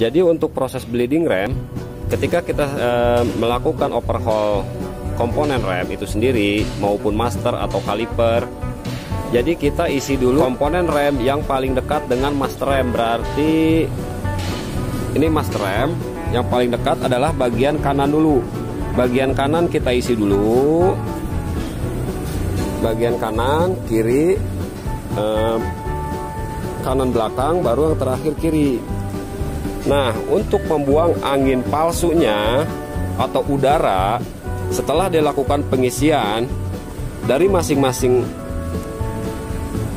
Jadi untuk proses bleeding rem, ketika kita uh, melakukan overhaul komponen rem itu sendiri maupun master atau kaliper, jadi kita isi dulu komponen rem yang paling dekat dengan master rem. Berarti ini master rem yang paling dekat adalah bagian kanan dulu. Bagian kanan kita isi dulu. Bagian kanan, kiri, eh, kanan belakang, baru yang terakhir kiri. Nah, untuk membuang angin palsunya atau udara setelah dilakukan pengisian dari masing-masing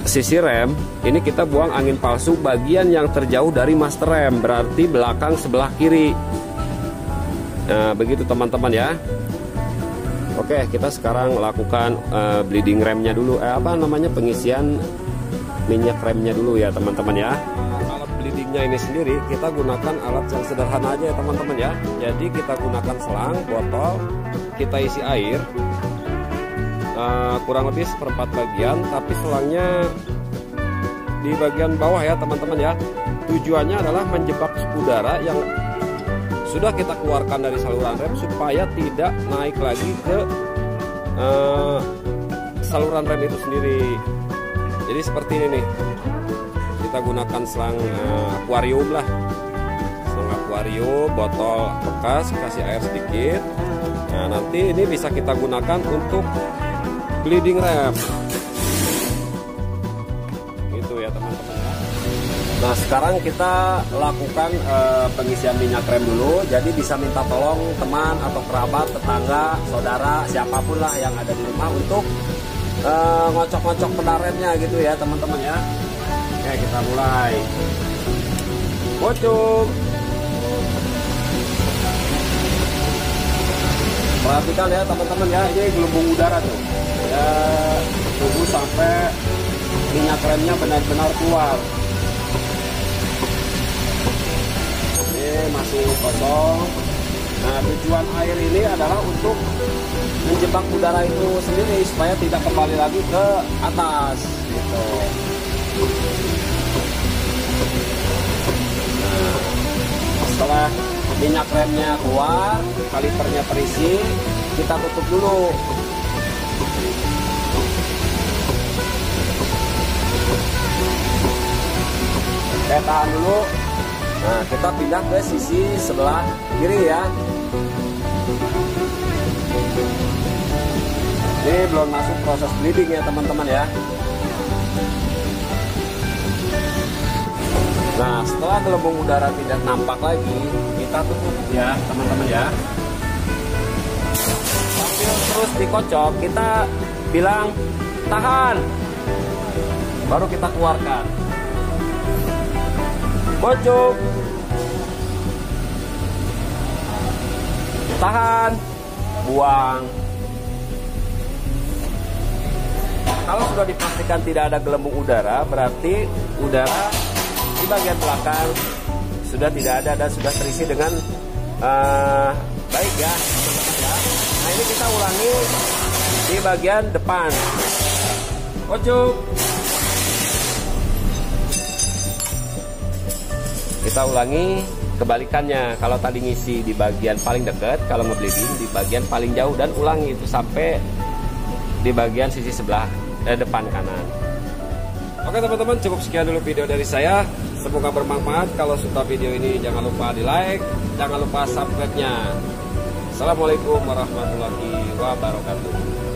sisi rem, ini kita buang angin palsu bagian yang terjauh dari master rem, berarti belakang sebelah kiri. Nah, begitu teman-teman ya. Oke, kita sekarang lakukan uh, bleeding remnya dulu. Eh, apa namanya pengisian minyak remnya dulu ya teman-teman ya bleedingnya ini sendiri kita gunakan alat yang sederhana aja ya teman-teman ya. Jadi kita gunakan selang botol kita isi air. Uh, kurang lebih seperempat bagian tapi selangnya di bagian bawah ya teman-teman ya. Tujuannya adalah menjebak udara yang sudah kita keluarkan dari saluran rem supaya tidak naik lagi ke uh, saluran rem itu sendiri. Jadi seperti ini nih kita gunakan selang uh, akuarium lah. Selang akuarium botol bekas kasih air sedikit. Nah nanti ini bisa kita gunakan untuk bleeding rem. Gitu ya teman-teman ya. Nah sekarang kita lakukan uh, pengisian minyak rem dulu. Jadi bisa minta tolong teman atau kerabat tetangga saudara siapa pun lah yang ada di rumah untuk eh, ngocok-ngocok uh, pedal remnya gitu ya teman-teman ya Kita mulai. Bocok Perhatikan ya teman-teman ya Ini gelembung udara tuh. Ya tunggu sampai minyak remnya benar-benar keluar. Ini masih kosong. Nah tujuan air ini adalah untuk menjebak udara itu sendiri supaya tidak kembali lagi ke atas gitu. Nah, setelah minyak remnya keluar, kalipernya terisi, kita tutup dulu. Oke, tahan dulu. Nah, kita pindah ke sisi sebelah kiri ya. Ini belum masuk proses bleeding ya teman-teman ya. Nah, setelah gelembung udara tidak nampak lagi, kita tutup ya, teman-teman ya. Sambil terus dikocok, kita bilang tahan. Baru kita keluarkan. Bocok. Tahan. Buang. Kalau sudah dipastikan tidak ada gelembung udara, berarti udara di bagian belakang sudah tidak ada dan sudah terisi dengan uh, baik ya. Nah ini kita ulangi di bagian depan. Ojok. Kita ulangi kebalikannya. Kalau tadi ngisi di bagian paling dekat kalau ngebleeding di bagian paling jauh dan ulangi itu sampai di bagian sisi sebelah eh, depan kanan Oke teman-teman cukup sekian dulu video dari saya Semoga bermanfaat. Kalau suka video ini jangan lupa di like, jangan lupa subscribe-nya. Assalamualaikum warahmatullahi wabarakatuh.